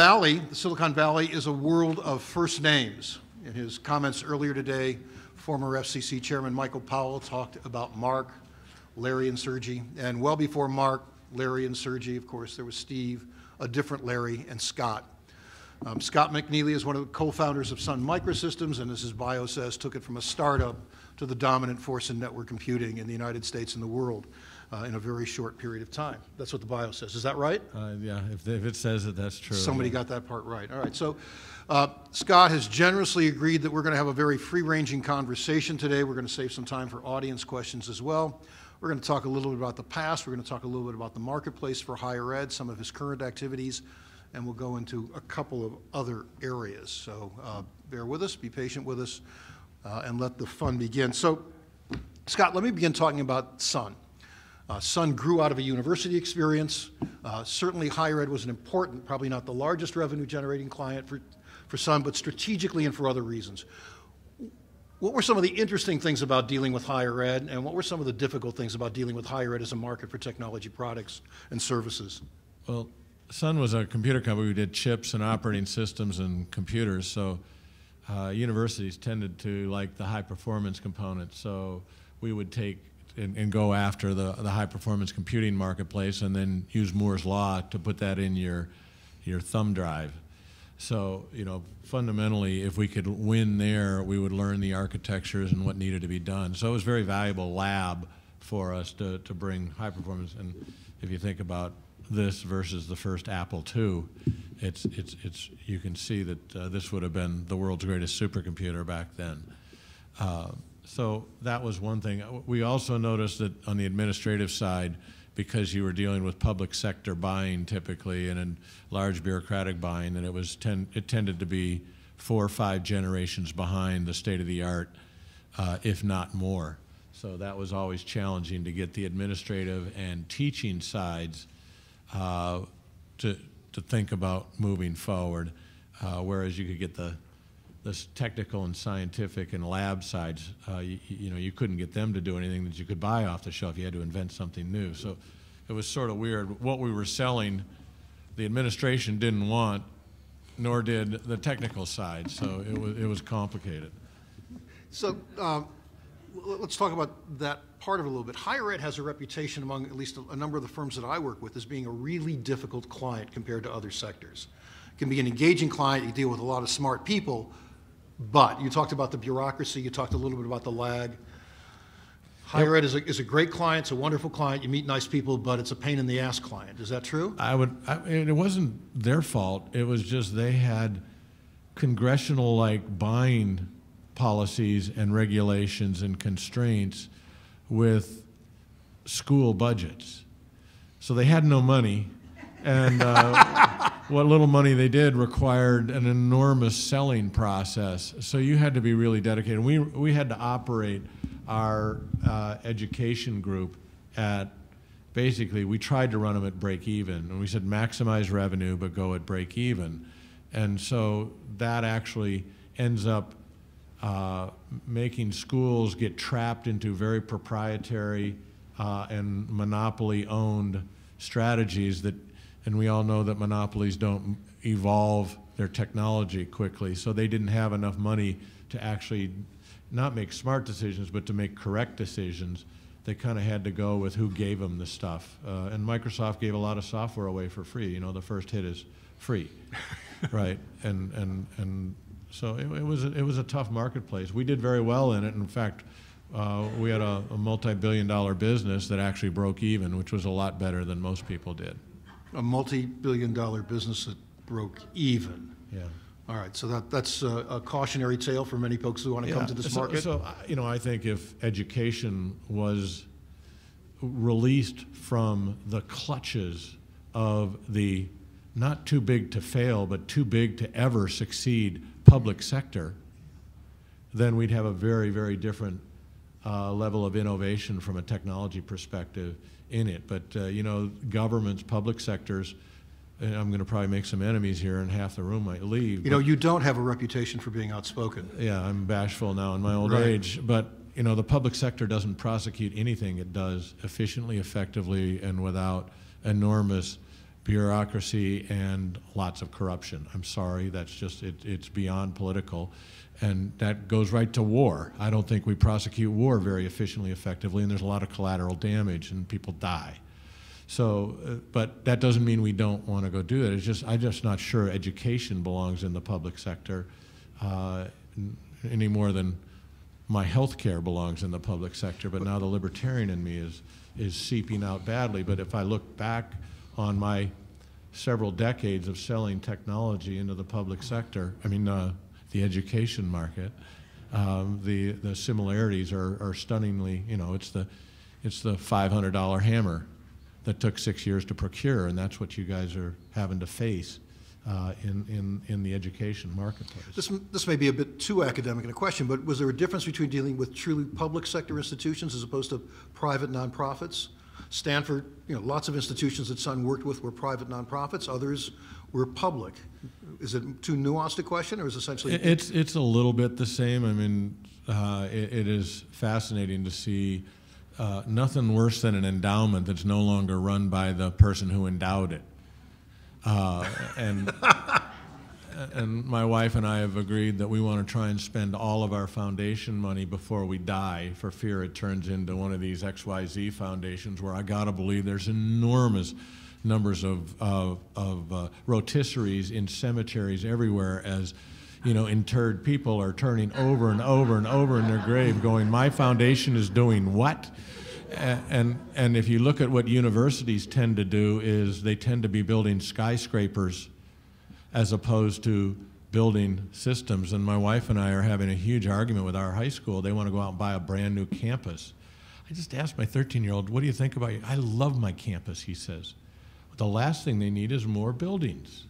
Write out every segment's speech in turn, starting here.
Valley, the Silicon Valley, is a world of first names. In his comments earlier today, former FCC Chairman Michael Powell talked about Mark, Larry, and Sergey. And well before Mark, Larry, and Sergey, of course, there was Steve, a different Larry, and Scott. Um, Scott McNealy is one of the co-founders of Sun Microsystems, and as his bio says, took it from a startup to the dominant force in network computing in the United States and the world uh, in a very short period of time. That's what the bio says. Is that right? Uh, yeah, if, if it says it, that's true. Somebody got that part right. All right. So uh, Scott has generously agreed that we're going to have a very free-ranging conversation today. We're going to save some time for audience questions as well. We're going to talk a little bit about the past. We're going to talk a little bit about the marketplace for higher ed, some of his current activities, and we'll go into a couple of other areas. So uh, bear with us, be patient with us, uh, and let the fun begin. So, Scott, let me begin talking about Sun. Uh, Sun grew out of a university experience. Uh, certainly, higher ed was an important, probably not the largest revenue generating client for, for Sun, but strategically and for other reasons. What were some of the interesting things about dealing with higher ed, and what were some of the difficult things about dealing with higher ed as a market for technology products and services? Well, Sun was a computer company. We did chips and operating systems and computers, so uh, universities tended to like the high performance component. So we would take and, and, go after the, the high performance computing marketplace and then use Moore's law to put that in your your thumb drive. So, you know, fundamentally, if we could win there, we would learn the architectures and what needed to be done. So it was a very valuable lab for us to, to bring high performance. And if you think about this versus the first Apple II, it's, it's, it's, you can see that uh, this would have been the world's greatest supercomputer back then. Uh, so that was one thing. We also noticed that on the administrative side, because you were dealing with public sector buying typically and in large bureaucratic buying, that it was ten, it tended to be four or five generations behind the state of the art, uh, if not more. So that was always challenging to get the administrative and teaching sides uh, to to think about moving forward, uh, whereas you could get the this technical and scientific and lab sides, uh, you, you, know, you couldn't get them to do anything that you could buy off the shelf. You had to invent something new. So it was sort of weird. What we were selling, the administration didn't want, nor did the technical side. So it was, it was complicated. So um, let's talk about that part of it a little bit. Higher ed has a reputation among at least a, a number of the firms that I work with as being a really difficult client compared to other sectors. It can be an engaging client. You deal with a lot of smart people but you talked about the bureaucracy, you talked a little bit about the lag. Higher ed is a, is a great client, it's a wonderful client, you meet nice people, but it's a pain in the ass client. Is that true? I would, I, it wasn't their fault. It was just they had congressional like buying policies and regulations and constraints with school budgets. So they had no money. And uh, what little money they did required an enormous selling process. So you had to be really dedicated. We, we had to operate our uh, education group at basically, we tried to run them at break even. And we said maximize revenue, but go at break even. And so that actually ends up uh, making schools get trapped into very proprietary uh, and monopoly owned strategies that and we all know that monopolies don't evolve their technology quickly, so they didn't have enough money to actually not make smart decisions, but to make correct decisions. They kind of had to go with who gave them the stuff. Uh, and Microsoft gave a lot of software away for free. You know, the first hit is free, right? And and and so it, it, was a, it was a tough marketplace. We did very well in it. In fact, uh, we had a, a multi-billion-dollar business that actually broke even, which was a lot better than most people did a multi-billion dollar business that broke even. Yeah. All right, so that, that's a, a cautionary tale for many folks who want to yeah. come to this so, market. So, you know, I think if education was released from the clutches of the not too big to fail, but too big to ever succeed public sector, then we'd have a very, very different uh, level of innovation from a technology perspective in it. But uh, you know, governments, public sectors. I'm going to probably make some enemies here, and half the room might leave. You know, you don't have a reputation for being outspoken. Yeah, I'm bashful now in my old right. age, but you know, the public sector doesn't prosecute anything it does efficiently, effectively, and without enormous bureaucracy and lots of corruption. I'm sorry, that's just, it, it's beyond political. And that goes right to war. I don't think we prosecute war very efficiently, effectively, and there's a lot of collateral damage and people die. So, uh, but that doesn't mean we don't want to go do it. It's just, I'm just not sure education belongs in the public sector uh, any more than my health care belongs in the public sector. But now the libertarian in me is, is seeping out badly. But if I look back on my several decades of selling technology into the public sector, I mean, uh, the education market, um, the, the similarities are, are stunningly, you know, it's the, it's the $500 hammer that took six years to procure, and that's what you guys are having to face uh, in, in, in the education marketplace. This, this may be a bit too academic in a question, but was there a difference between dealing with truly public sector institutions as opposed to private nonprofits? Stanford, you know, lots of institutions that Sun worked with were private nonprofits, others were public. Is it too nuanced a question, or is essentially? It- It's, it's a little bit the same. I mean, uh, it, it is fascinating to see uh, nothing worse than an endowment that's no longer run by the person who endowed it. Uh, and, and my wife and I have agreed that we want to try and spend all of our foundation money before we die for fear it turns into one of these XYZ foundations where I got to believe there's enormous numbers of, of, of uh, rotisseries in cemeteries everywhere as you know, interred people are turning over and over and over in their grave going, my foundation is doing what? And, and if you look at what universities tend to do is they tend to be building skyscrapers as opposed to building systems. And my wife and I are having a huge argument with our high school. They want to go out and buy a brand new campus. I just asked my 13 year old, What do you think about you? I love my campus, he says. The last thing they need is more buildings.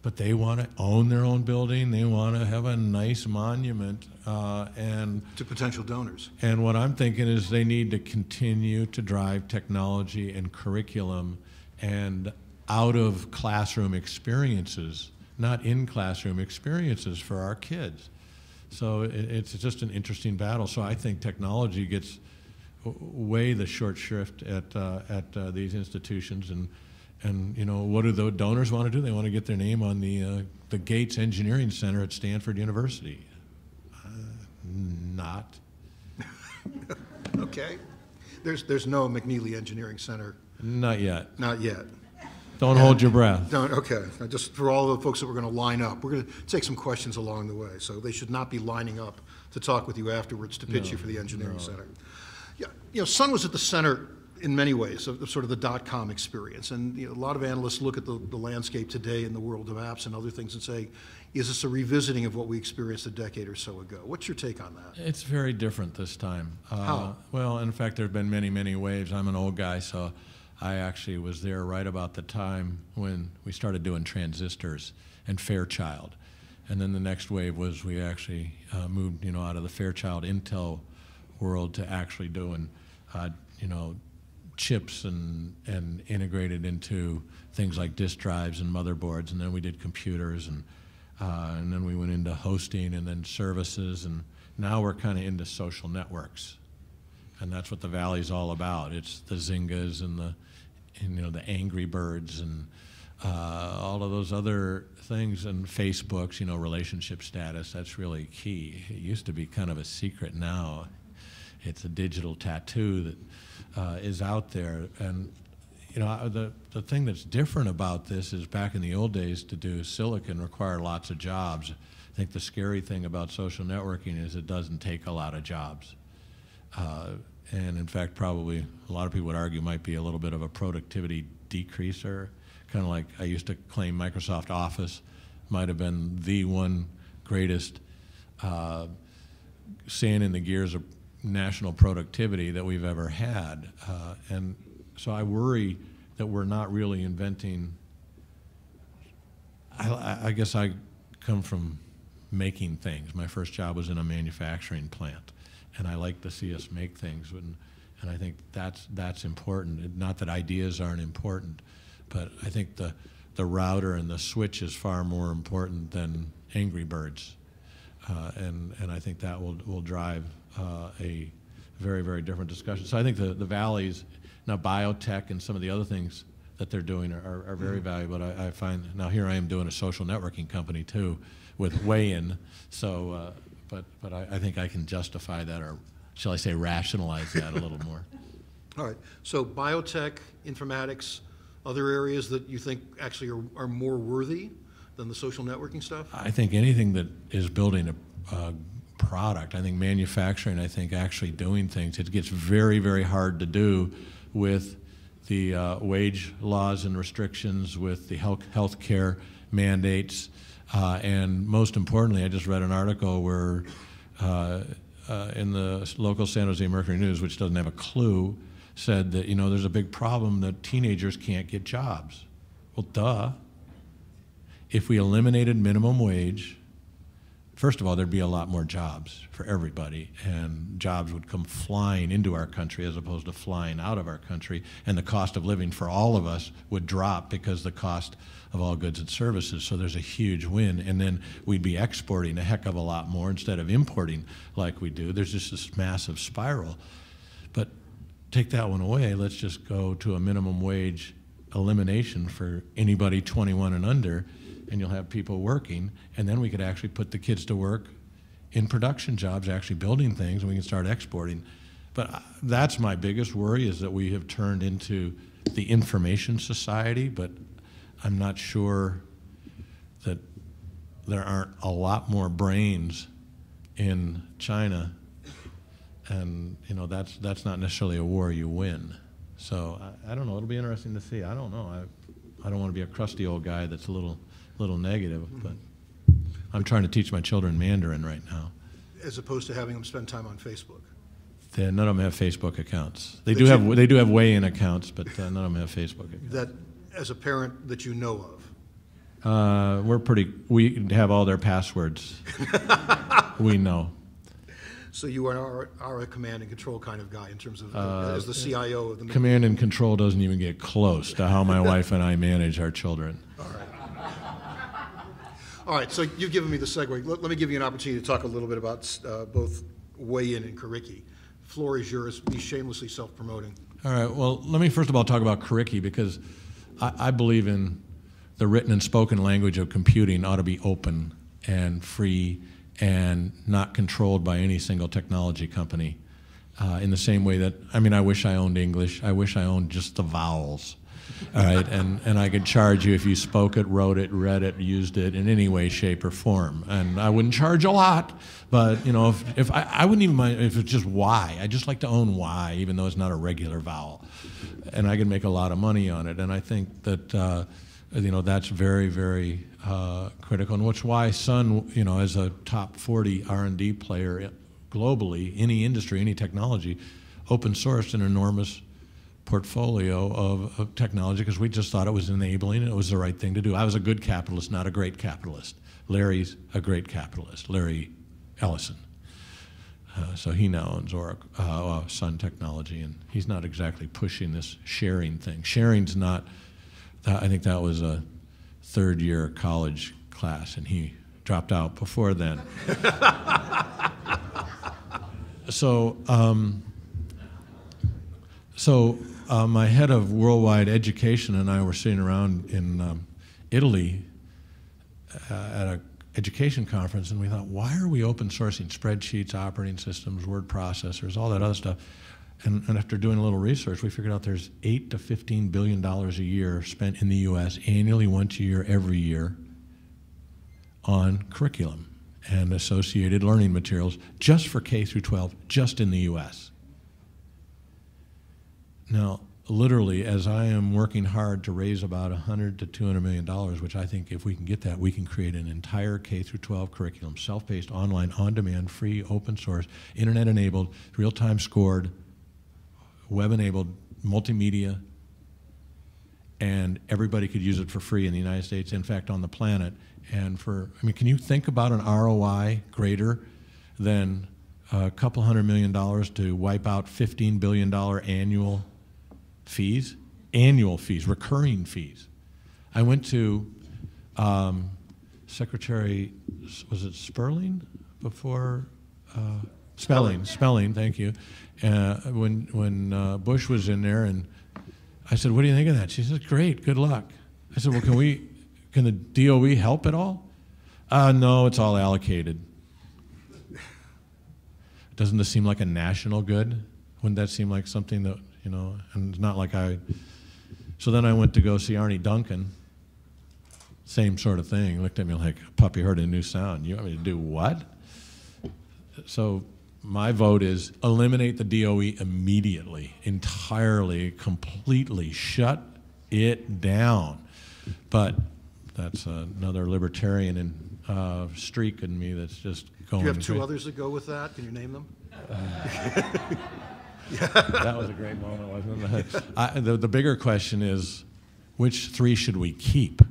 But they want to own their own building, they want to have a nice monument. Uh, and To potential donors. and what I'm thinking is they need to continue to drive technology and curriculum and out of classroom experiences, not in classroom experiences for our kids. So it, it's just an interesting battle. So I think technology gets way the short shrift at, uh, at uh, these institutions. And, and, you know, what do the donors want to do? They want to get their name on the, uh, the Gates Engineering Center at Stanford University. Uh, not. Okay. There's, there's no McNealy Engineering Center, Not yet. not yet. Don't hold your breath. Don't, okay, just for all the folks that we're going to line up, we're going to take some questions along the way, so they should not be lining up to talk with you afterwards to pitch you for the engineering center. Yeah, you know, Sun was at the center in many ways of, of sort of the dot-com experience, and, you know, a lot of analysts look at the, the landscape today in the world of apps and other things and say, is this a revisiting of what we experienced a decade or so ago? What's your take on that? It's very different this time. Uh, How? Well, in fact, there have been many, many waves. I'm an old guy, so I actually was there right about the time when we started doing transistors and Fairchild. And then the next wave was we actually uh, moved, you know, out of the Fairchild Intel world to actually doing, uh, you know, chips and, and integrated into things like disk drives and motherboards. And then we did computers and, uh, and then we went into hosting and then services. And now we're kind of into social networks. And that's what the Valley's all about. It's the Zyngas and the, and, you know, the Angry Birds and uh, all of those other things and Facebooks, you know, relationship status. That's really key. It used to be kind of a secret. Now, it's a digital tattoo that uh, is out there. And you know, the the thing that's different about this is back in the old days, to do silicon required lots of jobs. I think the scary thing about social networking is it doesn't take a lot of jobs. Uh, and in fact, probably a lot of people would argue might be a little bit of a productivity decreaser. Kind of like I used to claim Microsoft Office might have been the one greatest uh, sand in the gears of national productivity that we've ever had. Uh, and so I worry that we're not really inventing. I- I, guess I come from making things. My first job was in a manufacturing plant, and I like to see us make things. And, and I think that's that's important. Not that ideas aren't important, but I think the the router and the switch is far more important than Angry Birds, uh, and and I think that will will drive uh, a very very different discussion. So I think the the valleys now biotech and some of the other things that they're doing are, are, very valuable. I, I find now here I am doing a social networking company too, with Wayin. So, uh, but but I, I think I can justify that, or shall I say, rationalize that a little more. All right, so biotech, informatics, other areas that you think actually are, are more worthy than the social networking stuff? I think anything that is building a, a product, I think manufacturing, I think actually doing things, it gets very, very hard to do with the uh, wage laws and restrictions, with the health care mandates, uh, and most importantly, I just read an article where uh, uh in the local San Jose Mercury News, which doesn't have a clue, said that you know there's a big problem that teenagers can't get jobs. Well, duh. If we eliminated minimum wage, first of all, there'd be a lot more jobs for everybody, and jobs would come flying into our country as opposed to flying out of our country, and the cost of living for all of us would drop because the cost of all goods and services. So there's a huge win, and then we'd be exporting a heck of a lot more instead of importing like we do. There's just this massive spiral. But take that one away. Let's just go to a minimum wage elimination for anybody 21 and under, and you'll have people working. And then we could actually put the kids to work in production jobs, actually building things, and we can start exporting. But uh, that's my biggest worry is that we have turned into the information society, but I'm not sure that there aren't a lot more brains in China and you know that's that's not necessarily a war you win. So I, I, don't know. It'll be interesting to see. I don't know. I I don't want to be a crusty old guy that's a little little negative, but I'm trying to teach my children Mandarin right now. As opposed to having them spend time on Facebook. They, none of them have Facebook accounts. They do have they do have Wayin accounts, but uh, none of them have Facebook accounts. That, as a parent, that you know of. Uh, we're pretty. We have all their passwords. we know. So you are, are a command and control kind of guy in terms of, uh, as the CIO of the. Command and control doesn't even get close to how my wife and I manage our children. All right. All right, so you've given me the segue. Let, let me give you an opportunity to talk a little bit about uh, both Wayin and Curriki. Floor is yours. Be shamelessly self-promoting. All right. Well, let me first of all talk about Curriki because I, I believe in the written and spoken language of computing ought to be open and free and not controlled by any single technology company. Uh, in the same way that, I mean, I wish I owned English. I wish I owned just the vowels. All right, and, and I could charge you if you spoke it, wrote it, read it, used it in any way, shape, or form. And I wouldn't charge a lot, but you know, if, if I, I wouldn't even mind if it's just Y. I just like to own Y, even though it's not a regular vowel, and I can make a lot of money on it. And I think that uh, you know that's very, very uh, critical, and which why Sun, you know, as a top 40 R&D player globally, any industry, any technology, open sourced an enormous portfolio of, of technology because we just thought it was enabling and it was the right thing to do. I was a good capitalist, not a great capitalist. Larry's a great capitalist, Larry Ellison. Uh, so he now owns Oracle, uh, uh, Sun Technology, and he's not exactly pushing this sharing thing. Sharing's not. I think that was a third year college class, and he dropped out before then. so, um, so uh, my head of worldwide education and I were sitting around in um, Italy uh, at an education conference, and we thought, why are we open sourcing spreadsheets, operating systems, word processors, all that other stuff? And, and, after doing a little research, we figured out there's eight to fifteen billion dollars a year spent in the U.S. annually, once a year, every year, on curriculum and associated learning materials just for K through 12, just in the U.S. Now, literally, as I am working hard to raise about 100 to 200 million dollars, which I think if we can get that, we can create an entire K through 12 curriculum, self-paced, online, on-demand, free, open source, internet-enabled, real-time scored web-enabled multimedia, and everybody could use it for free in the United States, in fact, on the planet. And for, I mean, can you think about an ROI greater than a couple hundred million dollars to wipe out $15 billion annual fees? Annual fees, recurring fees. I went to um, Secretary, was it Sperling before? Uh, Spelling, Spelling, thank you. Uh, when when uh, Bush was in there, and I said, what do you think of that? She says, great, good luck. I said, well, can we, can the DOE help at all? Uh, no, it's all allocated. Doesn't this seem like a national good? Wouldn't that seem like something that, you know, and it's not like I, so then I went to go see Arne Duncan. Same sort of thing. Looked at me like, puppy heard a new sound. You want me to do what? So my vote is eliminate the DOE immediately, entirely, completely. Shut it down. But that's another libertarian in, uh, streak in me that's just going. Do you have two cra- others that go with that? Can you name them? that was a great moment, wasn't it? I, the, the bigger question is, which three should we keep?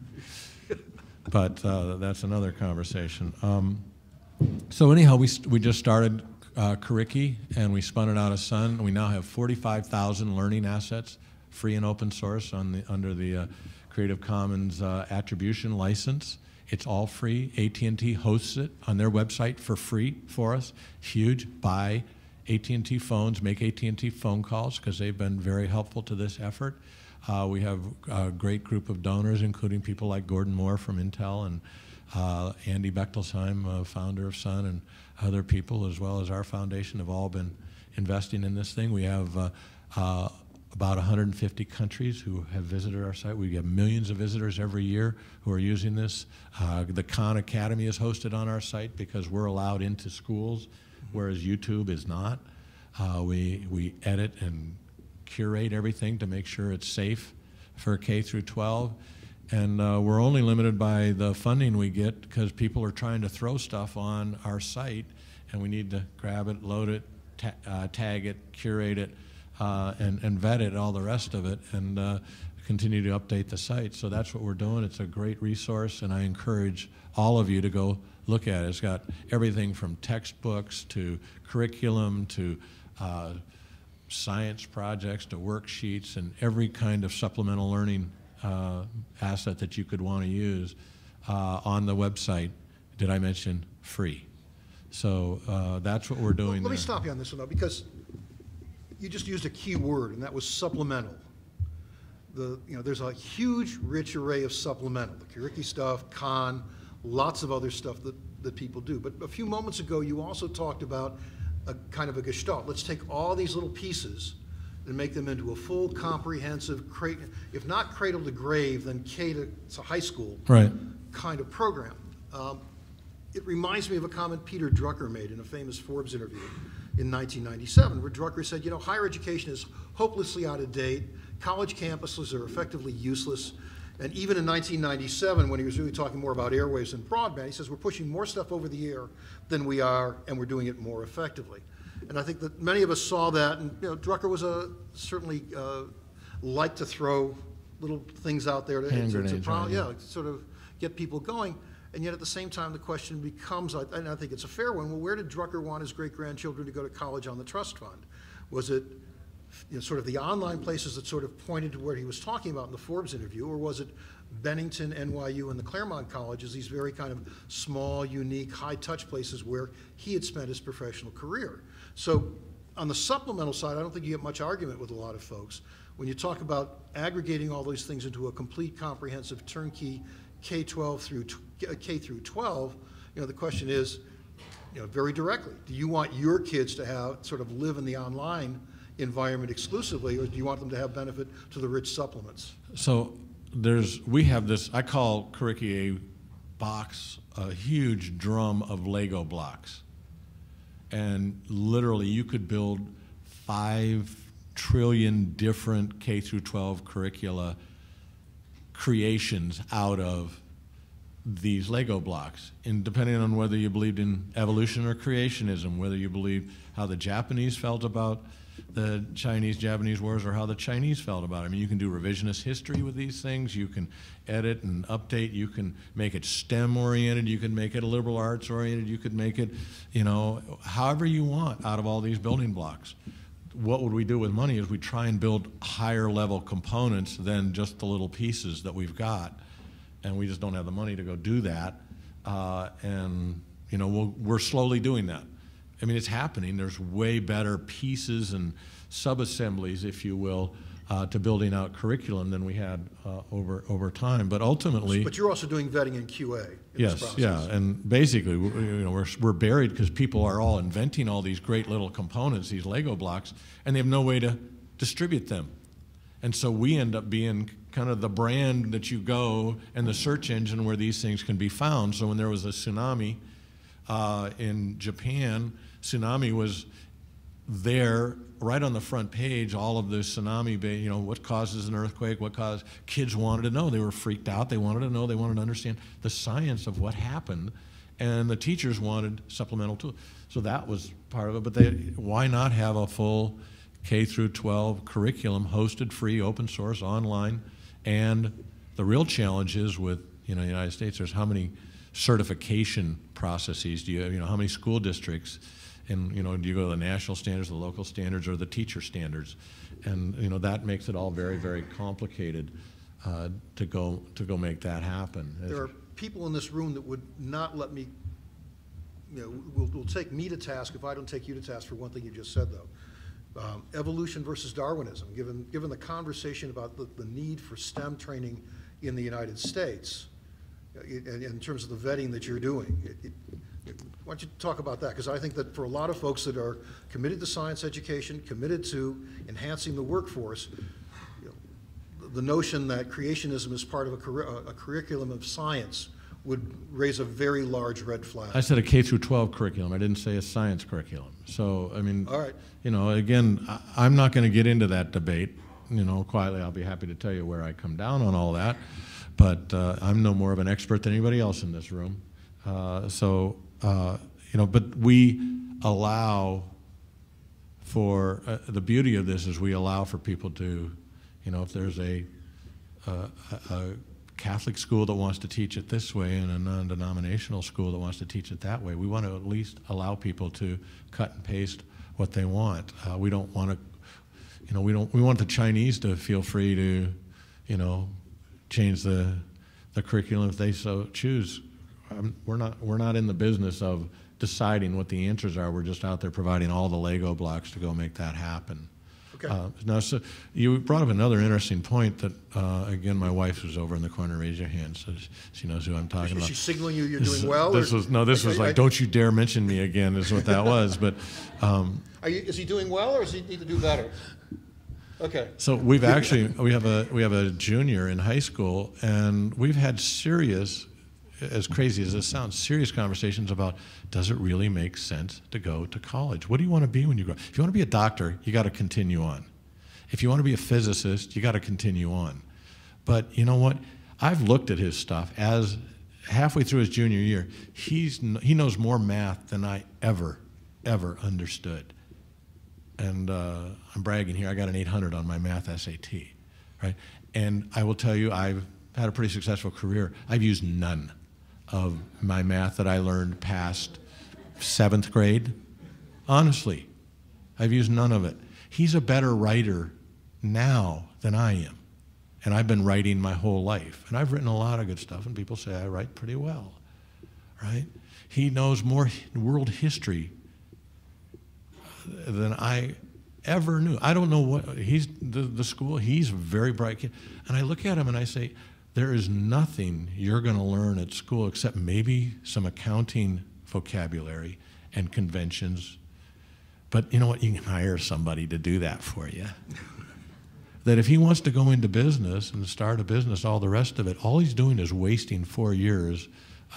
But uh, that's another conversation. Um, so anyhow, we, st- we just started uh, Curriki, and we spun it out of Sun. We now have 45,000 learning assets, free and open source on the, under the uh, Creative Commons uh, attribution license. It's all free. AT&T hosts it on their website for free for us. Huge. Buy AT&T phones, make AT&T phone calls because they've been very helpful to this effort. Uh, we have a great group of donors, including people like Gordon Moore from Intel and uh, Andy Bechtolsheim, uh, founder of Sun, and other people, as well as our foundation, have all been investing in this thing. We have uh, uh, about 150 countries who have visited our site. We get millions of visitors every year who are using this. Uh, the Khan Academy is hosted on our site because we're allowed into schools, whereas YouTube is not. Uh, we, we edit and curate everything to make sure it's safe for K through 12. And uh, we're only limited by the funding we get because people are trying to throw stuff on our site, and we need to grab it, load it, ta- uh, tag it, curate it, uh, and, and vet it, all the rest of it, and uh, continue to update the site. So that's what we're doing. It's a great resource, and I encourage all of you to go look at it. It's got everything from textbooks to curriculum to uh, science projects to worksheets and every kind of supplemental learning uh, asset that you could want to use uh, on the website. Did I mention free? So uh, that's what we're doing Let me stop you on this one, though, because you just used a key word, and that was supplemental. The, you know, there's a huge, rich array of supplemental, the Curriki stuff, Khan, lots of other stuff that, that people do. But a few moments ago, you also talked about a kind of a gestalt. Let's take all these little pieces and make them into a full, comprehensive, if not cradle to grave, then K to, to high school Right. kind of program. Um, it reminds me of a comment Peter Drucker made in a famous Forbes interview in 1997, where Drucker said, you know, higher education is hopelessly out of date, college campuses are effectively useless, and even in 1997, when he was really talking more about airwaves and broadband, he says, we're pushing more stuff over the air than we are, and we're doing it more effectively. And I think that many of us saw that, and, you know, Drucker was a, certainly uh, liked to throw little things out there to, Hand to- to grenades, pro- right, yeah, yeah. sort of get people going. And yet at the same time, the question becomes, I- and I think it's a fair one, well, where did Drucker want his great-grandchildren to go to college on the trust fund? Was it, you know, sort of the online places that sort of pointed to where he was talking about in the Forbes interview, or was it Bennington, NYU, and the Claremont colleges, these very kind of small, unique, high-touch places where he had spent his professional career? So on the supplemental side, I don't think you get much argument with a lot of folks. When you talk about aggregating all these things into a complete, comprehensive, turnkey K-12 through, K through 12, you know, the question is, you know, very directly, do you want your kids to have, sort of live in the online environment exclusively, or do you want them to have benefit to the rich supplements? So there's, we have this, I call Curriki a box, a huge drum of Lego blocks. And literally, you could build five trillion different K through 12 curricula creations out of these Lego blocks. And depending on whether you believed in evolution or creationism, whether you believed how the Japanese felt about the Chinese Japanese wars or how the Chinese felt about it. I mean, you can do revisionist history with these things. You can edit and update. You can make it STEM oriented. You can make it liberal arts oriented. You could make it, you know, however you want out of all these building blocks. What would we do with money is we try and build higher level components than just the little pieces that we've got and we just don't have the money to go do that. Uh, and you know, we'll, we're slowly doing that. I mean, it's happening. There's way better pieces and sub-assemblies, if you will, uh, to building out curriculum than we had uh, over over time. But ultimately, But you're also doing vetting in QA in yes, yeah, and basically, we- you know, we're we're buried because people are all inventing all these great little components, these Lego blocks, and they have no way to distribute them. And so we end up being kind of the brand that you go and the search engine where these things can be found. So when there was a tsunami uh, in Japan, tsunami was there right on the front page. All of the tsunami, you know, what causes an earthquake, what caused. Kids wanted to know. They were freaked out. They wanted to know. They wanted to understand the science of what happened, and the teachers wanted supplemental tools. So that was part of it. But they, why not have a full K through 12 curriculum hosted free, open source, online. And the real challenge is with you know the United States. There's how many certification processes do you have? You know how many school districts, and you know do you go to the national standards, the local standards, or the teacher standards? And you know that makes it all very very complicated uh, to go to go make that happen. There are people in this room that would not let me, you know, will, will take me to task if I don't take you to task for one thing you just said, though. Um, Evolution versus Darwinism, given, given the conversation about the, the need for STEM training in the United States, uh, in, in terms of the vetting that you're doing. It- it- Why don't you talk about that? Because I think that for a lot of folks that are committed to science education, committed to enhancing the workforce, you know, the notion that creationism is part of a curri- a curriculum of science would raise a very large red flag. I said a K through 12 curriculum. I didn't say a science curriculum. So, I mean, All right. you know, again, I- I'm not going to get into that debate. You know, quietly, I'll be happy to tell you where I come down on all that. But uh, I'm no more of an expert than anybody else in this room. Uh, so, uh, you know, but we allow for uh, the beauty of this is we allow for people to, you know, if there's a, a, a Catholic school that wants to teach it this way and a non-denominational school that wants to teach it that way, we want to at least allow people to cut and paste what they want. Uh, we don't want to, you know, we don't. We want the Chinese to feel free to, you know, change the the curriculum if they so choose. Um, we're not we're not in the business of deciding what the answers are. We're just out there providing all the Lego blocks to go make that happen. Okay. Uh, now, so you brought up another interesting point that, uh, again, my wife was over in the corner. Raise your hand so she knows who I'm talking Is about. she signaling you you're This doing is- well? This or- was no. This was I- I- like, don't you dare mention me again. Is what that was. But um, Are you, is he doing well, or does he need to do better? Okay. So we've actually we have a we have a junior in high school, and we've had serious, as crazy as this sounds, serious conversations about does it really make sense to go to college? What do you want to be when you grow? Up? If you want to be a doctor, you got to continue on. If you want to be a physicist, you got to continue on. But you know what? I've looked at his stuff as halfway through his junior year. He's he knows more math than I ever ever understood and uh, I'm bragging here. I got an 800 on my math SAT, right? And I will tell you, I've had a pretty successful career. I've used none of my math that I learned past seventh grade. Honestly, I've used none of it. He's a better writer now than I am, and I've been writing my whole life, and I've written a lot of good stuff, and people say I write pretty well, right? He knows more world history than I ever knew. I don't know what he's the, the school. He's a very bright kid, and I look at him and I say, there is nothing you're going to learn at school except maybe some accounting vocabulary and conventions. But you know what? You can hire somebody to do that for you. that if he wants to go into business and start a business, all the rest of it, all he's doing is wasting four years,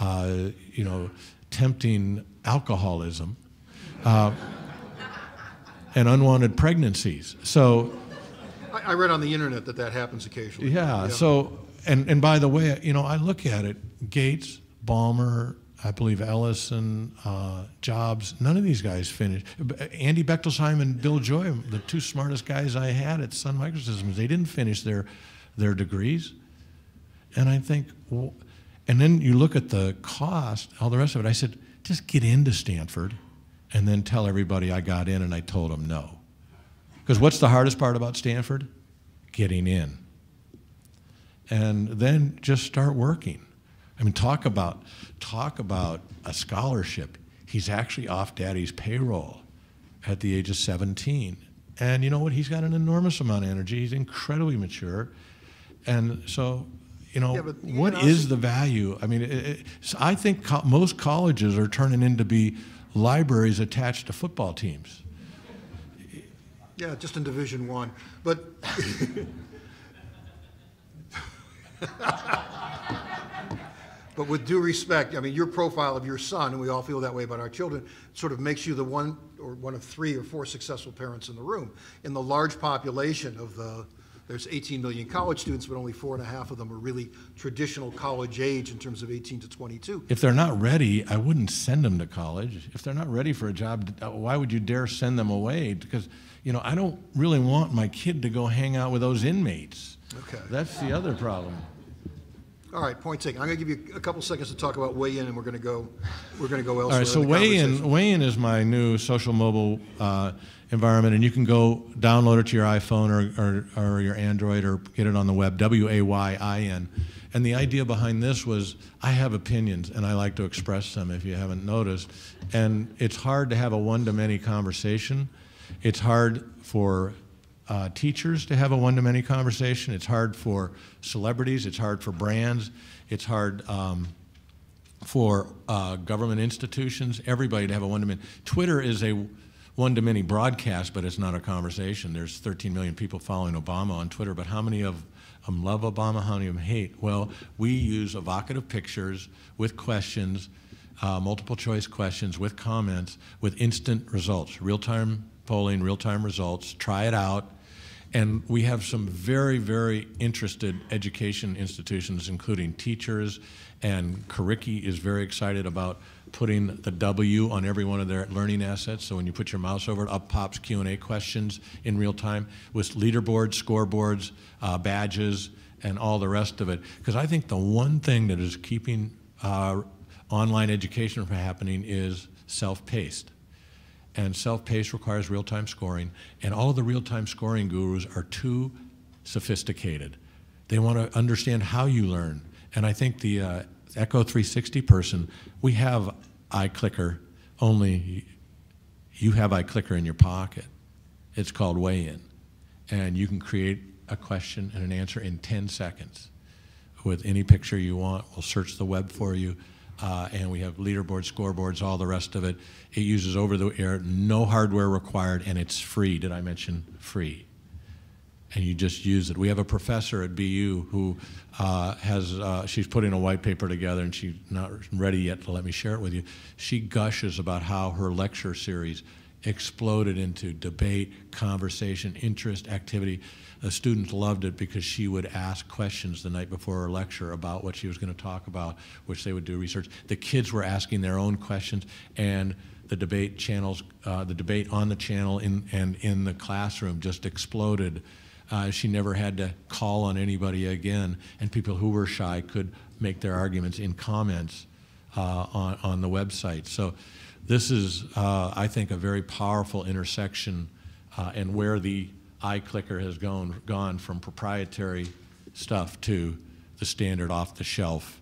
uh, you know, tempting alcoholism. Uh, and unwanted pregnancies. So, I, I read on the internet that that happens occasionally. yeah, so, and, and by the way, you know, I look at it Gates, Ballmer, I believe Ellison, uh, Jobs, none of these guys finished. Andy Bechtolsheim and Bill Joy, the two smartest guys I had at Sun Microsystems, they didn't finish their, their degrees. And I think, well, and then you look at the cost, all the rest of it. I said, just get into Stanford and then tell everybody I got in and I told them no. Because what's the hardest part about Stanford? Getting in. And then just start working. I mean, talk about talk about a scholarship. He's actually off daddy's payroll at the age of 17. And you know what? He's got an enormous amount of energy. He's incredibly mature. And so, you know, Yeah, you what is also- the value? I mean, it, it, I think co- most colleges are turning into be libraries attached to football teams. Yeah, just in Division One, but. But with due respect, I mean, your profile of your son, and we all feel that way about our children, sort of makes you the one, or one of three or four successful parents in the room. In the large population of the, there's 18 million college students, but only four and a half of them are really traditional college age in terms of 18 to 22. If they're not ready, I wouldn't send them to college. If they're not ready for a job, uh, why would you dare send them away? Because, you know, I don't really want my kid to go hang out with those inmates. Okay. That's the other problem. All right, point taken. I'm going to give you a couple seconds to talk about Wayin, and we're going to go, we're going to go elsewhere. right, so in the Wayin, conversation. Wayin is my new social mobile uh, environment, and you can go download it to your iPhone or, or, or your Android or get it on the web, W A Y I N. And the idea behind this was I have opinions and I like to express them if you haven't noticed. And it's hard to have a one to many conversation. It's hard for uh, teachers to have a one to many conversation. It's hard for celebrities. It's hard for brands. It's hard. Um, for uh, government institutions, everybody to have a one-to-many. Twitter is a one-to-many broadcast, but it's not a conversation. There's 13 million people following Obama on Twitter, but how many of them love Obama? How many of them hate? Well, we use evocative pictures with questions, uh, multiple choice questions with comments, with instant results, real-time polling, real-time results. Try it out. And we have some very, very interested education institutions, including teachers, and Curriki is very excited about putting the W on every one of their learning assets. So when you put your mouse over it, up pops Q&A questions in real time with leaderboards, scoreboards, uh, badges, and all the rest of it. Because I think the one thing that is keeping uh, online education from happening is self-paced and self-paced requires real-time scoring and all of the real-time scoring gurus are too sophisticated they want to understand how you learn and i think the uh, Echo360 person we have iClicker only you have iClicker in your pocket it's called Wayin and you can create a question and an answer in 10 seconds with any picture you want. We'll search the web for you. Uh, and we have leaderboards, scoreboards, all the rest of it. It uses over the air, no hardware required, and it's free. Did I mention free? And you just use it. We have a professor at BU who uh, has, uh, she's putting a white paper together and she's not ready yet to let me share it with you. She gushes about how her lecture series exploded into debate, conversation, interest, activity. The students loved it because she would ask questions the night before her lecture about what she was going to talk about, which they would do research. The kids were asking their own questions, and the debate channels, uh, the debate on the channel in, and in the classroom just exploded. Uh, she never had to call on anybody again, and people who were shy could make their arguments in comments uh, on, on the website. So this is, uh, I think, a very powerful intersection uh, and where the iClicker has gone, gone from proprietary stuff to the standard off-the-shelf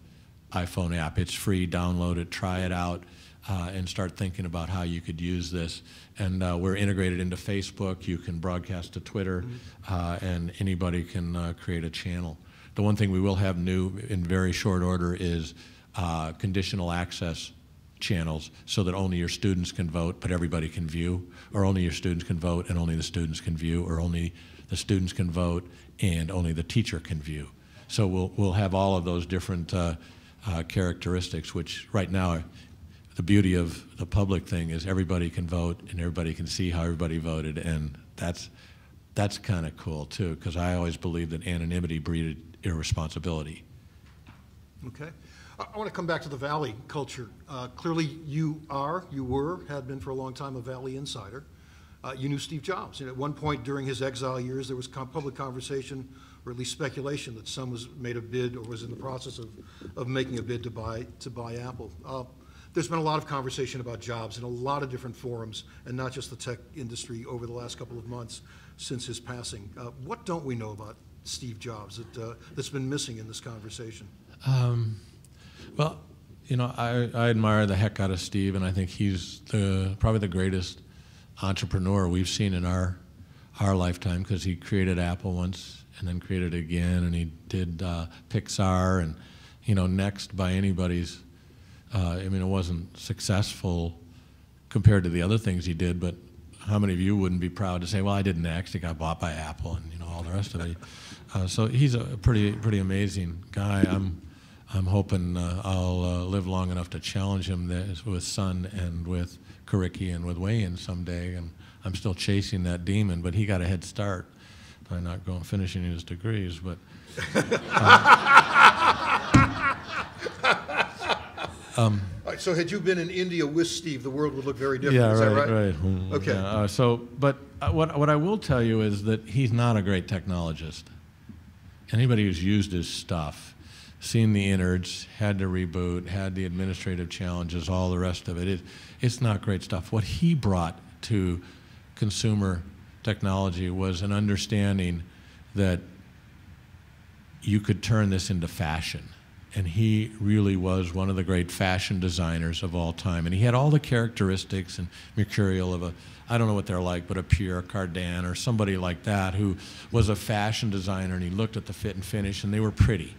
iPhone app. It's free, download it, try it out, uh, and start thinking about how you could use this. And uh, we're integrated into Facebook. You can broadcast to Twitter, uh, and anybody can uh, create a channel. The one thing we will have new in very short order is uh, conditional access channels so that only your students can vote but everybody can view, or only your students can vote and only the students can view, or only the students can vote and only the teacher can view. So we'll, we'll have all of those different uh, uh, characteristics, which right now, the beauty of the public thing is everybody can vote and everybody can see how everybody voted, and that's, that's kind of cool too, because I always believed that anonymity breeded irresponsibility. Okay. I, want to come back to the Valley culture. Uh, clearly, you are, you were, had been for a long time a Valley insider. Uh, you knew Steve Jobs. And at one point during his exile years, there was com- public conversation, or at least speculation, that Sun was made a bid or was in the process of, of making a bid to buy, to buy Apple. Uh, there's been a lot of conversation about Jobs in a lot of different forums, and not just the tech industry over the last couple of months since his passing. Uh, what don't we know about Steve Jobs that, uh, that's been missing in this conversation? Um, well, You know, I, I admire the heck out of Steve, and I think he's the probably the greatest entrepreneur we've seen in our our lifetime because he created Apple once and then created it again, and he did uh, Pixar, and you know, NeXT by anybody's. Uh, I mean, it wasn't successful compared to the other things he did, but how many of you wouldn't be proud to say, "Well, I did NeXT. He got bought by Apple, and you know all the rest of it." Uh, so he's a pretty pretty amazing guy. I'm I'm hoping uh, I'll uh, live long enough to challenge him this, with Sun and with Curriki and with Wayin someday, and I'm still chasing that demon. But he got a head start by not going finishing his degrees. But All right, so had you been in India with Steve, the world would look very different, yeah, is right, that right? right. Okay. yeah, uh, so, but uh, what what I will tell you is that he's not a great technologist. Anybody who's used his stuff, seen the innards, had to reboot, had the administrative challenges, all the rest of it, it it's not great stuff. What he brought to consumer technology was an understanding that you could turn this into fashion. And he really was one of the great fashion designers of all time. And he had all the characteristics and mercurial of a, I don't know what they're like, but a Pierre Cardin or somebody like that who was a fashion designer and he looked at the fit and finish and they were pretty.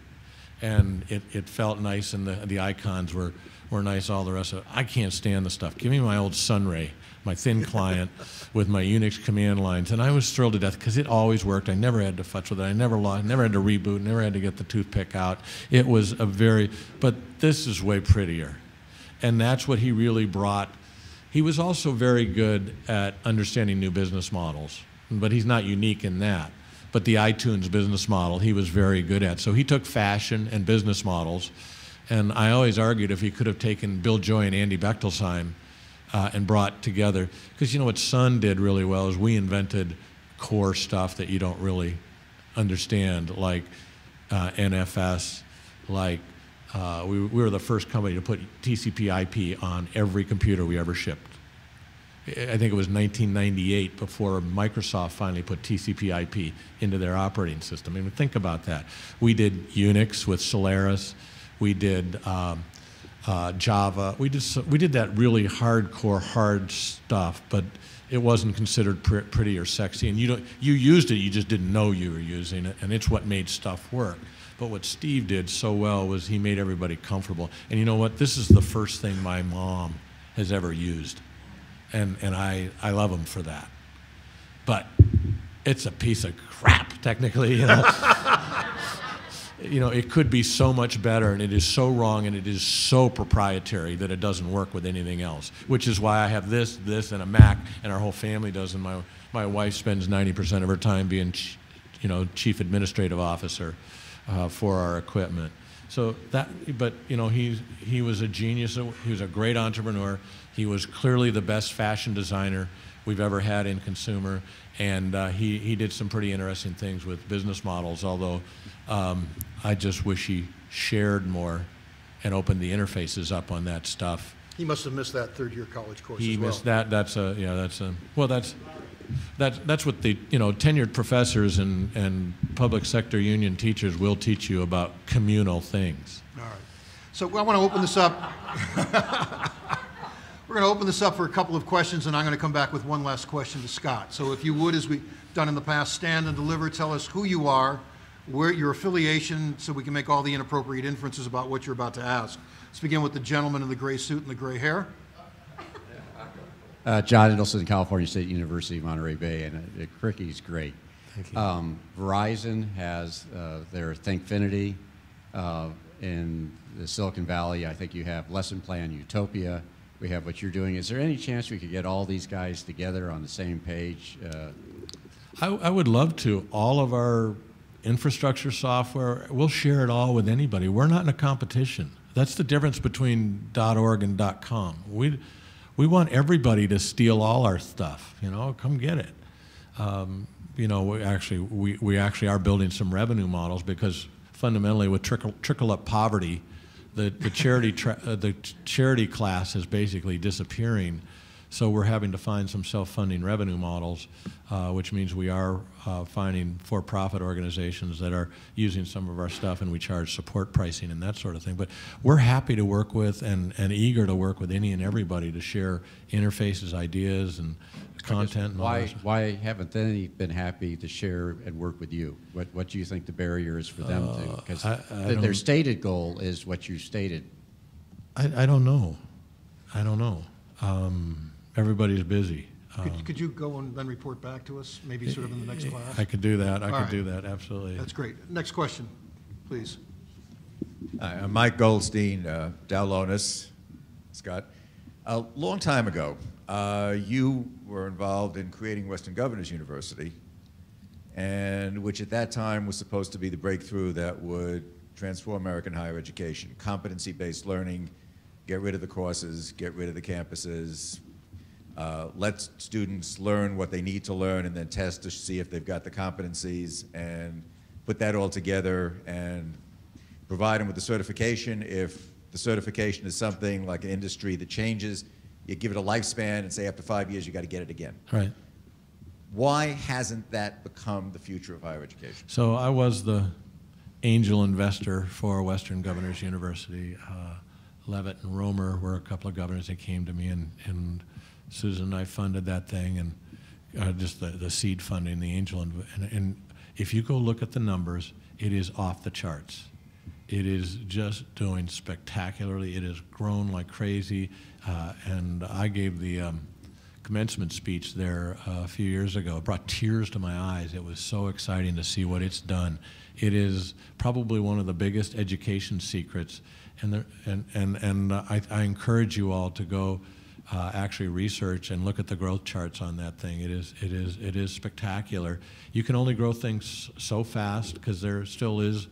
And it, it felt nice and the, the icons were, were nice, all the rest of it. I can't stand the stuff. Give me my old Sunray, my thin client with my Unix command lines. And I was thrilled to death because it always worked. I never had to futz with it. I never lost, never had to reboot, never had to get the toothpick out. It was a very, but this is way prettier. And that's what he really brought. He was also very good at understanding new business models, but he's not unique in that. But the iTunes business model, he was very good at. So he took fashion and business models. And I always argued if he could have taken Bill Joy and Andy Bechtolsheim uh, and brought together, because you know what Sun did really well is we invented core stuff that you don't really understand, like uh, NFS, like uh, we, we were the first company to put TCP/IP on every computer we ever shipped. I think it was 1998 before Microsoft finally put TCP/IP into their operating system. I mean, think about that. We did Unix with Solaris. We did um, uh, Java. We did we did that really hardcore hard stuff, but it wasn't considered pr- pretty or sexy. And you don't you used it, you just didn't know you were using it, and it's what made stuff work. But what Steve did so well was he made everybody comfortable. And you know what? This is the first thing my mom has ever used and, and I, I love him for that. But it's a piece of crap, technically. You know? you know, it could be so much better, and it is so wrong, and it is so proprietary that it doesn't work with anything else. Which is why I have this, this, and a Mac, and our whole family does. And my, my wife spends 90% of her time being, you know, chief administrative officer uh, for our equipment. So that, but you know, he he was a genius. He was a great entrepreneur. He was clearly the best fashion designer we've ever had in consumer, and uh, he he did some pretty interesting things with business models. Although um, I just wish he shared more and opened the interfaces up on that stuff. He must have missed that third-year college course He as well. missed that. That's a yeah. That's a well. That's that's that's what the you know tenured professors and and public sector union teachers will teach you about communal things. All right. So I want to open this up. We're going to open this up for a couple of questions, and I'm going to come back with one last question to Scott. So if you would, as we've done in the past, stand and deliver, tell us who you are, where your affiliation, so we can make all the inappropriate inferences about what you're about to ask. Let's begin with the gentleman in the gray suit and the gray hair. Uh, John Edelson, California State University, Monterey Bay, and uh, Curriki's great. Thank you. Um, Verizon has uh, their Thinkfinity uh, in the Silicon Valley. I think you have Lesson Plan Utopia. We have what you're doing. Is there any chance we could get all these guys together on the same page? Uh, I, I would love to. All of our infrastructure software, we'll share it all with anybody. We're not in a competition. That's the difference between .org and .com. We, we want everybody to steal all our stuff. You know, come get it. Um, you know, we actually we, we actually are building some revenue models because fundamentally with trickle trickle up poverty, the the charity uh, the charity class is basically disappearing. So we're having to find some self-funding revenue models, uh, which means we are uh, finding for-profit organizations that are using some of our stuff, and we charge support pricing and that sort of thing. But we're happy to work with and, and eager to work with any and everybody to share interfaces, ideas, and content. And Why, that. why haven't they been happy to share and work with you? What, what do you think the barrier is for them to? Because Uh, I- I their stated goal is what you stated. I, I don't know. I don't know. Um, everybody's busy. Um, Could, could you go and then report back to us, maybe sort of in the next class? I could do that. I All could right. do that, absolutely. That's great. Next question, please. Hi, I'm Mike Goldstein, uh, Dow Lohnes, Scott. A long time ago, uh, you were involved in creating Western Governors University, and which at that time was supposed to be the breakthrough that would transform American higher education. Competency-based learning, get rid of the courses, get rid of the campuses, uh, let students learn what they need to learn and then test to see if they've got the competencies and put that all together and provide them with the certification. If the certification is something like an industry that changes, you give it a lifespan and say after five years you got to get it again. Right. Why hasn't that become the future of higher education? So I was the angel investor for Western Governors University. Uh, Leavitt and Romer were a couple of governors that came to me, and, and Susan and I funded that thing, and uh, just the, the seed funding, the angel. And, and if you go look at the numbers, it is off the charts. It is just doing spectacularly. It has grown like crazy. Uh, and I gave the um, commencement speech there uh, a few years ago. It brought tears to my eyes. It was so exciting to see what it's done. It is probably one of the biggest education secrets. And, there, and, and, and uh, I, I encourage you all to go uh, actually research and look at the growth charts on that thing. It is, it is, it is spectacular. You can only grow things so fast because there still is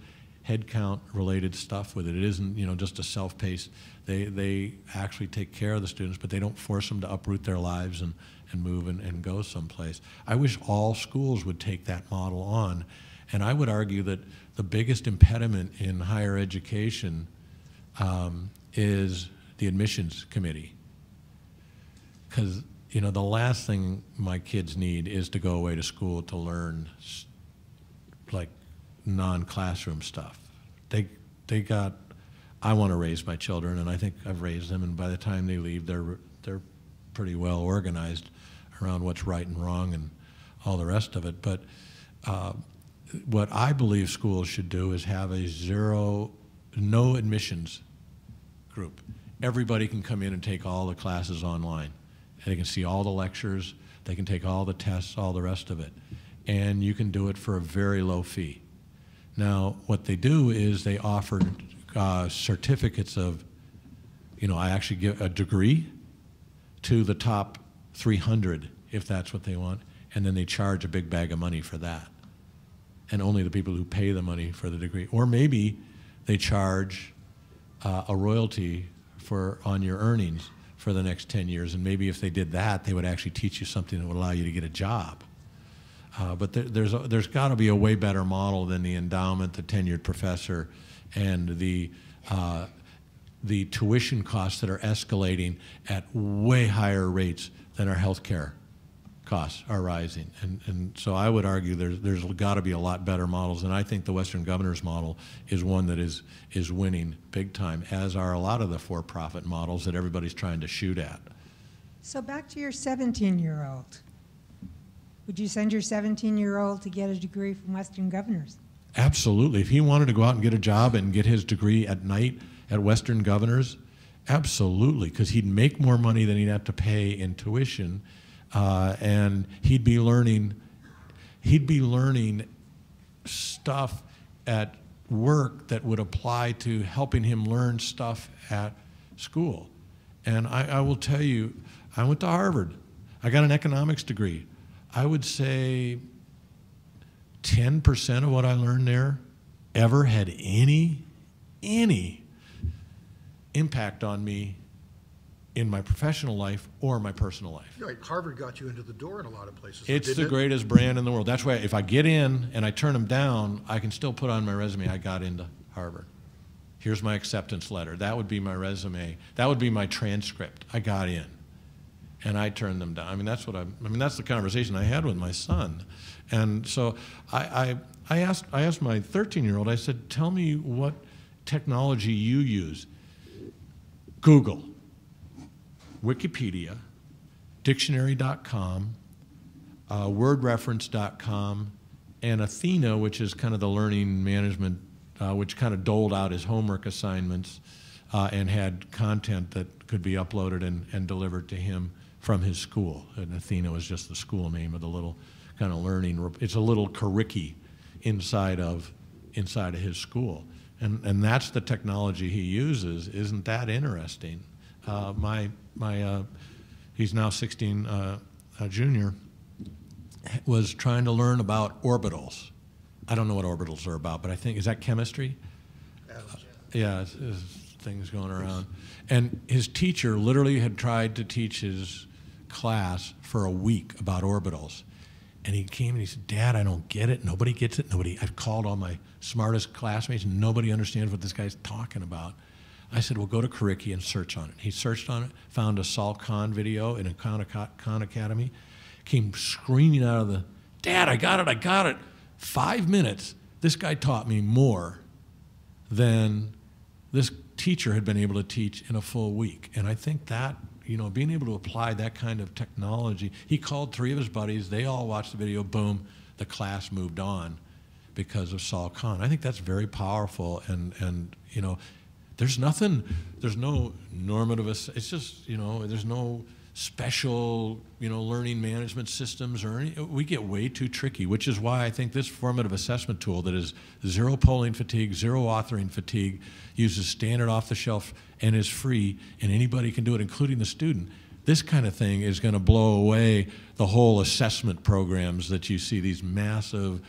headcount related stuff with it. It isn't, you know, just a self-paced. They, they actually take care of the students, but they don't force them to uproot their lives and, and move and, and go someplace. I wish all schools would take that model on. And I would argue that the biggest impediment in higher education um, is the admissions committee. Because, you know, the last thing my kids need is to go away to school to learn like non-classroom stuff. They, they got, I want to raise my children, and I think I've raised them, and by the time they leave, they're, they're pretty well organized around what's right and wrong and all the rest of it. But uh, what I believe schools should do is have a zero, no admissions group. Everybody can come in and take all the classes online. And they can see all the lectures, they can take all the tests, all the rest of it. And you can do it for a very low fee. Now, what they do is they offer uh, certificates of, you know, I actually give a degree to the top 300 if that's what they want, and then they charge a big bag of money for that. And only the people who pay the money for the degree. Or maybe they charge uh, a royalty for on your earnings for the next 10 years. And maybe if they did that, they would actually teach you something that would allow you to get a job. Uh, but there, there's, there's got to be a way better model than the endowment, the tenured professor, and the, uh, the tuition costs that are escalating at way higher rates than our health care costs are rising. And, and so I would argue there's, there's got to be a lot better models. And I think the Western Governors model is one that is, is winning big time, as are a lot of the for-profit models that everybody's trying to shoot at. So back to your 17-year-old. Would you send your 17-year-old to get a degree from Western Governors? Absolutely. If he wanted to go out and get a job and get his degree at night at Western Governors, absolutely, because he'd make more money than he'd have to pay in tuition, uh, and he'd be learning, he'd be learning stuff at work that would apply to helping him learn stuff at school. And I, I will tell you, I went to Harvard. I got an economics degree. I would say 10% of what I learned there ever had any, any impact on me in my professional life or my personal life. Right, Harvard got you into the door in a lot of places. It's the it? greatest brand in the world. That's why if I get in and I turn them down, I can still put on my resume, I got into Harvard. Here's my acceptance letter. That would be my resume. That would be my transcript. I got in. and I turned them down. I mean, that's what I. I mean, that's the conversation I had with my son, and so I I, I asked I asked my 13 year old. I said, "Tell me what technology you use." Google, Wikipedia, Dictionary.com, uh, WordReference.com, and Athena, which is kind of the learning management, uh, which kind of doled out his homework assignments uh, and had content that could be uploaded and, and delivered to him from his school. And Athena was just the school name of the little kind of learning. It's a little curricula inside of inside of his school, and and that's the technology he uses. Isn't that interesting? Uh, my my uh, he's now 16, uh, a junior was trying to learn about orbitals. I don't know what orbitals are about, but I think is that chemistry? Yeah, it's, it's things going around. And his teacher literally had tried to teach his class for a week about orbitals. And he came and he said, Dad, I don't get it. Nobody gets it. Nobody, I've called all my smartest classmates and nobody understands what this guy's talking about. I said, well, go to Curriki and search on it. He searched on it, found a Sal Khan video in a Khan, Khan Academy, came screaming out of the, Dad, I got it, I got it. Five minutes. This guy taught me more than this teacher had been able to teach in a full week. And I think that, you know, being able to apply that kind of technology, he called three of his buddies, they all watched the video, boom, the class moved on because of Sal Khan. I think that's very powerful and, and you know, there's nothing, there's no normative, it's just, you know, there's no special, you know, learning management systems or any, we get way too tricky, which is why I think this formative assessment tool that is zero polling fatigue, zero authoring fatigue, uses standard off the shelf and is free, and anybody can do it, including the student. This kind of thing is going to blow away the whole assessment programs that you see, these massive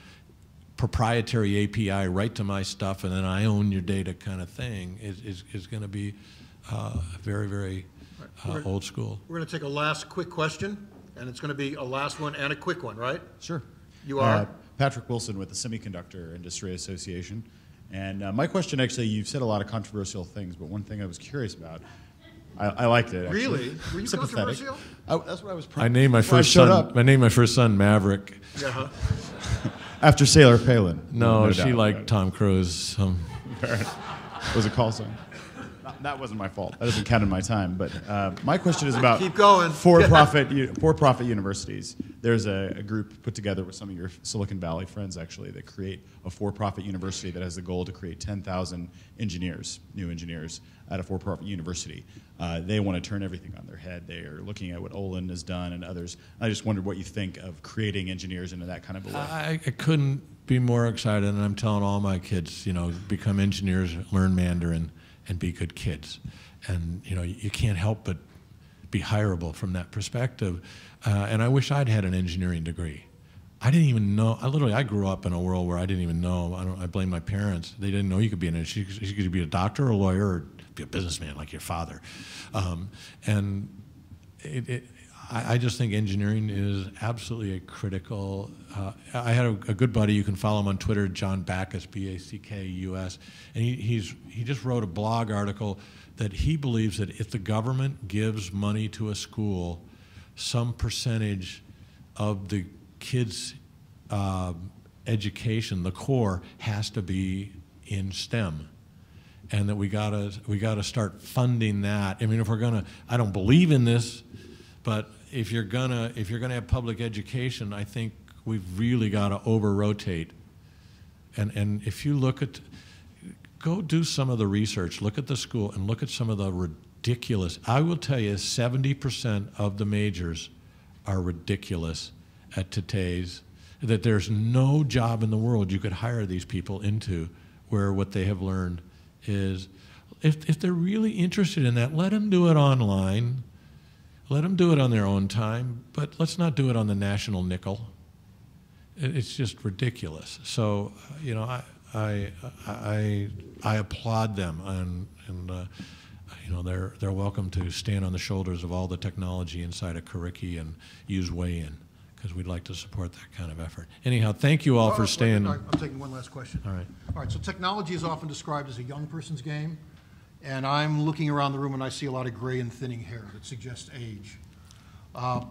proprietary API right to my stuff and then I own your data kind of thing is, is, is going to be uh, very, very uh, old school. We're going to take a last quick question, and it's going to be a last one and a quick one, right? Sure. You are? Uh, Patrick Wilson with the Semiconductor Industry Association. And uh, my question actually, you've said a lot of controversial things, but one thing I was curious about, I, I liked it. Actually. Really? Were you Sympathetic. controversial? I, that's what I was. I named my that's why I first showed son. up I named my first son Maverick. Yeah, huh? after Sarah Palin. No, she liked Tom Cruise. Um, It was a call sign. That wasn't my fault. That doesn't count in my time. But uh, my question is about Keep going. for-profit for-profit universities. There's a, a group put together with some of your Silicon Valley friends actually that create a for-profit university that has the goal to create 10,000 engineers, new engineers, at a for-profit university. Uh, they want to turn everything on their head. They are looking at what Olin has done and others. I just wondered what you think of creating engineers into that kind of a way. I, I couldn't be more excited, and I'm telling all my kids, you know, become engineers, learn Mandarin, and be good kids. And you know, you can't help but be hireable from that perspective. Uh, and I wish I'd had an engineering degree. I didn't even know. I literally, I grew up in a world where I didn't even know. I don't. I blame my parents. They didn't know you could be an engineer. You could be a doctor, or a lawyer, or be a businessman like your father. Um, and it, it, I, I just think engineering is absolutely a critical. Uh, I had a, a good buddy. You can follow him on Twitter, John Backus, B-A-C-K-U-S, and he, he's he just wrote a blog article that he believes that if the government gives money to a school, some percentage of the kids' um education, the core, has to be in STEM and that we gotta we gotta start funding that. I mean, if we're gonna, I don't believe in this, but if you're gonna if you're gonna have public education, I think we've really got to over rotate. And and if you look at, go do some of the research, look at the school, and look at some of the ridiculous. I will tell you, seventy percent of the majors are ridiculous at today's. That there's no job in the world you could hire these people into where what they have learned is if, if they're really interested in that, let them do it online. Let them do it on their own time, but let's not do it on the national nickel. It's just ridiculous. So, you know, I, I, I, I applaud them, and, and uh, you know, they're, they're welcome to stand on the shoulders of all the technology inside of Curriki and use Wayin, because we'd like to support that kind of effort. Anyhow, thank you all Oh, for staying. I'm I'm taking one last question. All right. All right, so technology is often described as a young person's game, and I'm looking around the room and I see a lot of gray and thinning hair that suggests age. Uh,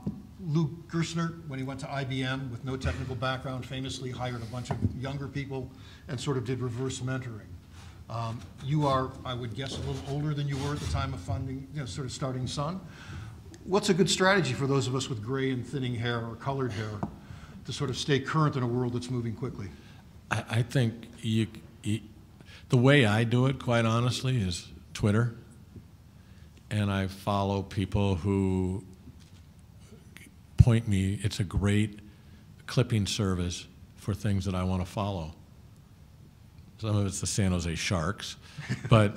Lou Gerstner, when he went to IBM with no technical background, famously hired a bunch of younger people and sort of did reverse mentoring. Um, You are, I would guess, a little older than you were at the time of funding, you know, sort of starting Sun. What's a good strategy for those of us with gray and thinning hair or colored hair to sort of stay current in a world that's moving quickly? I, I think you, you, the way I do it, quite honestly, is Twitter. And I follow people who point me, it's a great clipping service for things that I want to follow. Some of it's the San Jose Sharks, but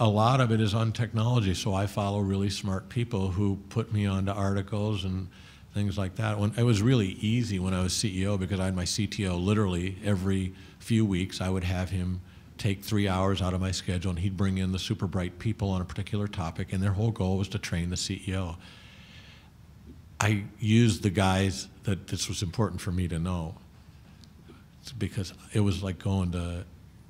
a lot of it is on technology. So I follow really smart people who put me onto articles and things like that. When it was really easy when I was CEO because I had my CTO literally every few weeks. I would have him take three hours out of my schedule, and he'd bring in the super bright people on a particular topic, and their whole goal was to train the CEO. I used the guys that this was important for me to know because it was like going to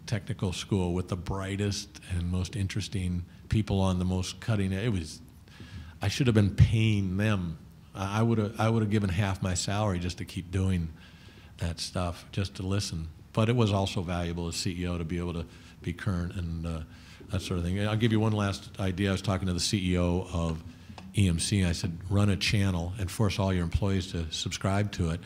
technical school with the brightest and most interesting people on the most cutting edge. It was, I should have been paying them. I would have, I would have given half my salary just to keep doing that stuff, just to listen. But it was also valuable as CEO to be able to be current and uh, that sort of thing. I'll give you one last idea. I was talking to the CEO of EMC. I said, run a channel and force all your employees to subscribe to it.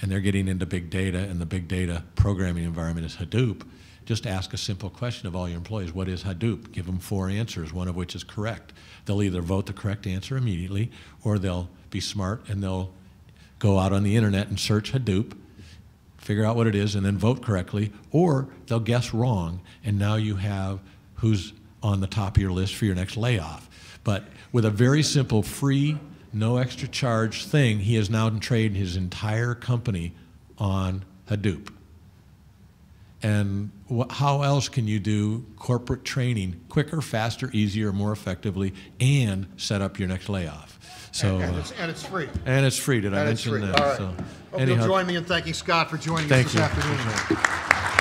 And they're getting into big data, and the big data programming environment is Hadoop. Just ask a simple question of all your employees what is Hadoop? Give them four answers, one of which is correct. They'll either vote the correct answer immediately, or they'll be smart and they'll go out on the internet and search Hadoop, figure out what it is, and then vote correctly, or they'll guess wrong, and now you have who's on the top of your list for your next layoff. But with a very simple, free, no extra charge thing, he has now trained his entire company on Hadoop. And how else can you do corporate training quicker, faster, easier, more effectively, and set up your next layoff? So, And uh, it's, and it's free. and it's free. Did I And it's mention that? Right. So, Hope you'll join me in thanking Scott for joining us this you. afternoon.